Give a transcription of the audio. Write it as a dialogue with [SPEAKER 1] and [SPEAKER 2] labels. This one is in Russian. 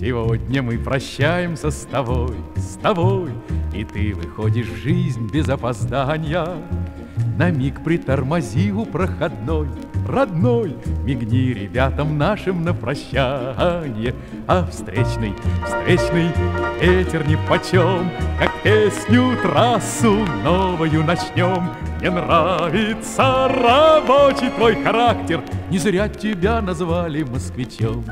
[SPEAKER 1] Сегодня мы прощаемся с тобой, с тобой, И ты выходишь в жизнь без опоздания. На миг притормози у проходной, родной, Мигни ребятам нашим на прощание, А встречный, встречный ветер ни почем, Как песню трассу новую начнем. Мне нравится рабочий твой характер, Не зря тебя назвали москвичом.